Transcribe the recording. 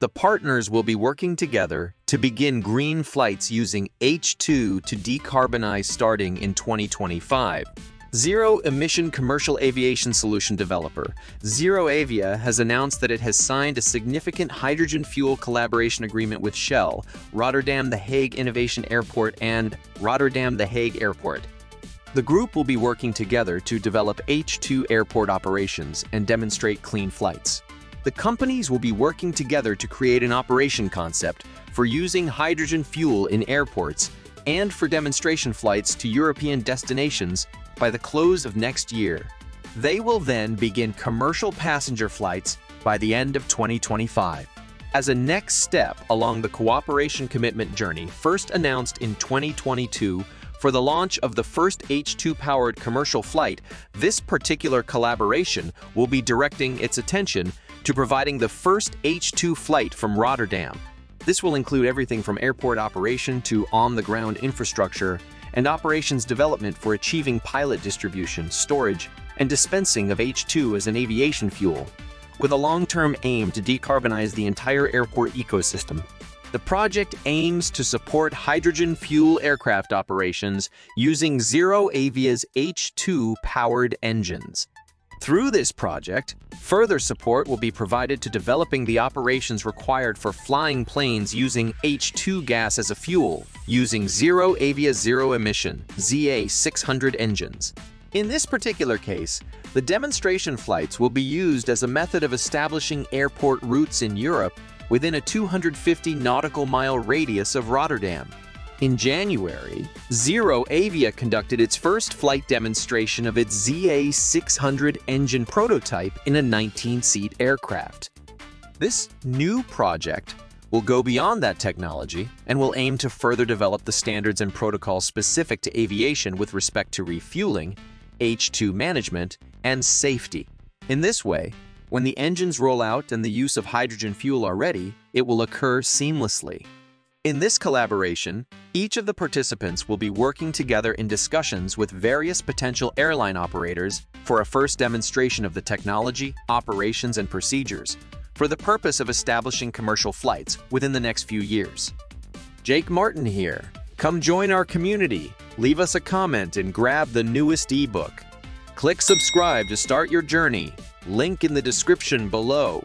The partners will be working together to begin green flights using H2 to decarbonize starting in 2025. Zero-emission commercial aviation solution developer, ZeroAvia has announced that it has signed a significant hydrogen fuel collaboration agreement with Shell, Rotterdam The Hague Innovation Airport, and Rotterdam The Hague Airport. The group will be working together to develop H2 airport operations and demonstrate clean flights. The companies will be working together to create an operation concept for using hydrogen fuel in airports and for demonstration flights to European destinations by the close of next year. They will then begin commercial passenger flights by the end of 2025. As a next step along the cooperation commitment journey first announced in 2022 for the launch of the first H2-powered commercial flight, this particular collaboration will be directing its attention to providing the first H2 flight from Rotterdam. This will include everything from airport operation to on-the-ground infrastructure and operations development for achieving pilot distribution, storage, and dispensing of H2 as an aviation fuel, with a long-term aim to decarbonize the entire airport ecosystem. The project aims to support hydrogen fuel aircraft operations using ZeroAvia's H2-powered engines. Through this project, further support will be provided to developing the operations required for flying planes using H2 gas as a fuel, using ZeroAvia Zero Emission ZA600 engines. In this particular case, the demonstration flights will be used as a method of establishing airport routes in Europe within a 250 nautical mile radius of Rotterdam. In January, ZeroAvia conducted its first flight demonstration of its ZA600 engine prototype in a 19-seat aircraft. This new project will go beyond that technology and will aim to further develop the standards and protocols specific to aviation with respect to refueling, H2 management, and safety. In this way, when the engines roll out and the use of hydrogen fuel are ready, it will occur seamlessly. In this collaboration, each of the participants will be working together in discussions with various potential airline operators for a first demonstration of the technology, operations, and procedures for the purpose of establishing commercial flights within the next few years. Jake Martin here. Come join our community, leave us a comment, and grab the newest ebook. Click subscribe to start your journey. Link in the description below.